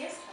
siesta.